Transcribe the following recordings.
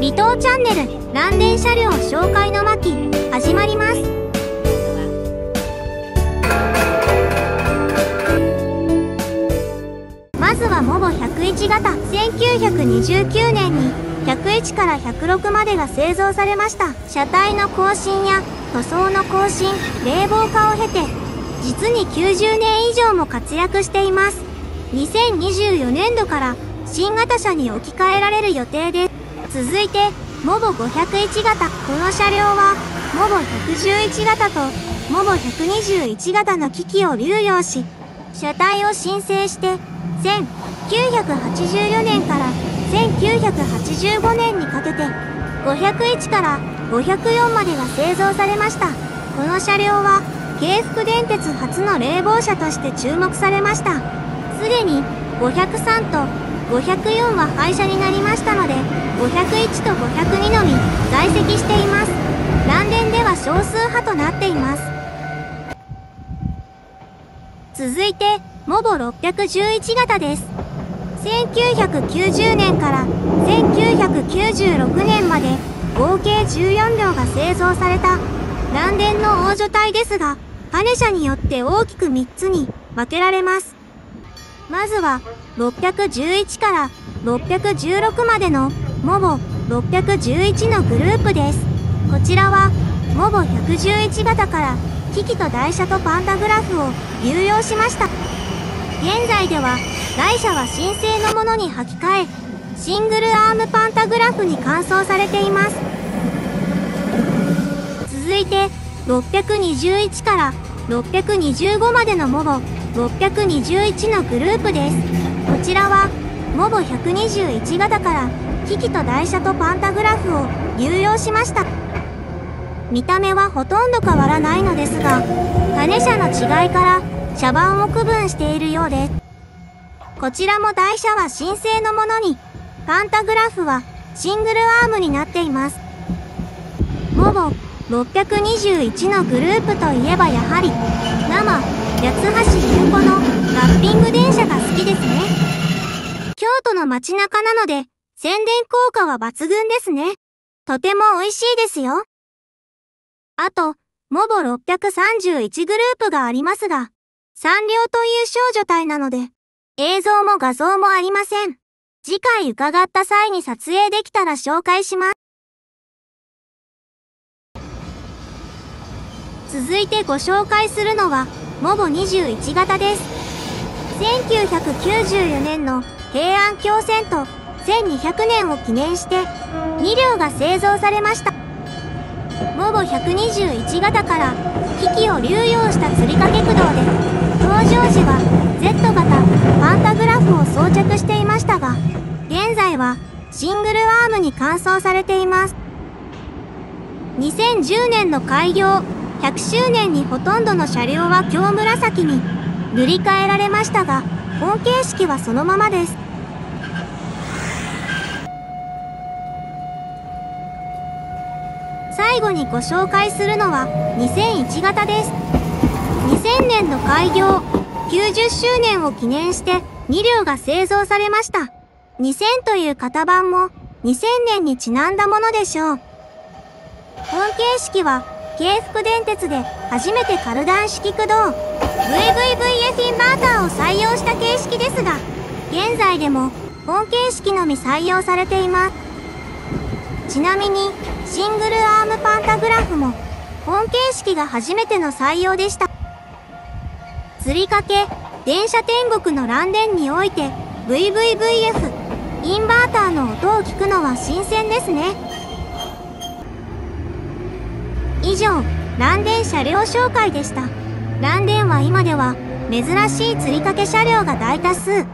離島チャンネル蘭電車両紹介の巻始まります。まずはモボ101型1929年に101から106までが製造されました。車体の更新や塗装の更新冷房化を経て実に90年以上も活躍しています。2024年度から新型車に置き換えられる予定です。続いてモボ501型この車両はモボ111型とモボ121型の機器を流用し車体を申請して1984年から1985年にかけて501から504までが製造されました。この車両は京福電鉄初の冷房車として注目されました。すでに503と504は廃車になりましたので501と502のみ在籍しています。蘭電では少数派となっています。続いてモボ611型です。1990年から1996年まで合計14両が製造された蘭電の大所帯ですがパネ車によって大きく3つに分けられます。まずは611から616までのモボ611のグループです。こちらはモボ111型から機器と台車とパンタグラフを流用しました。現在では台車は新製のものに履き替えシングルアームパンタグラフに換装されています。続いて621から625までのモボ621のグループです。こちらはモボ121型から機器と台車とパンタグラフを流用しました。見た目はほとんど変わらないのですが種車の違いから茶番を区分しているようです。こちらも台車は新製のものにパンタグラフはシングルアームになっています。モボ621のグループといえばやはり生八橋優子のラッピング電車が好きですね。京都の街中なので宣伝効果は抜群ですね。とても美味しいですよ。あとモボ631グループがありますがサンリオという少女隊なので映像も画像もありません。次回伺った際に撮影できたら紹介します。続いてご紹介するのはモボ21型です。1994年の平安京線と1200年を記念して2両が製造されました。モボ121型から機器を流用した吊り掛け駆動で登場時は Z 型パンタグラフを装着していましたが現在はシングルアームに換装されています。2010年の開業100周年にほとんどの車両は京紫に塗り替えられましたが本形式はそのままです。最後にご紹介するのは2001型です。2000年の開業90周年を記念して2両が製造されました。2000という型番も2000年にちなんだものでしょう。本形式は京福電鉄で初めてカルダン式駆動。VVVF インバーターを採用した形式ですが現在でも本形式のみ採用されています。ちなみにシングルアームパンタグラフも本形式が初めての採用でした。釣りかけ電車天国の蘭電において VVVF インバーターの音を聞くのは新鮮ですね。以上蘭電車両紹介でした。蘭電は今では珍しい釣りかけ車両が大多数。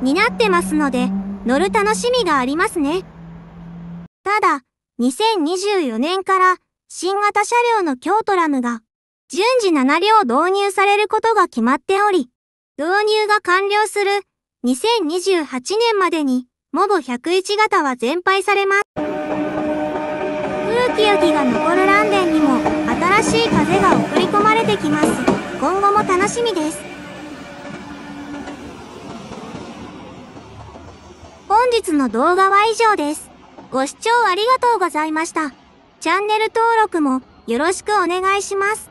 になってますので乗る楽しみがありますね。ただ2024年から新型車両の京都ラムが順次7両導入されることが決まっており、導入が完了する2028年までにモボ101型は全廃されます。古き良きが残るランデンにも新しい風が送り込まれてきます。今後も楽しみです。本日の動画は以上です。ご視聴ありがとうございました。チャンネル登録もよろしくお願いします。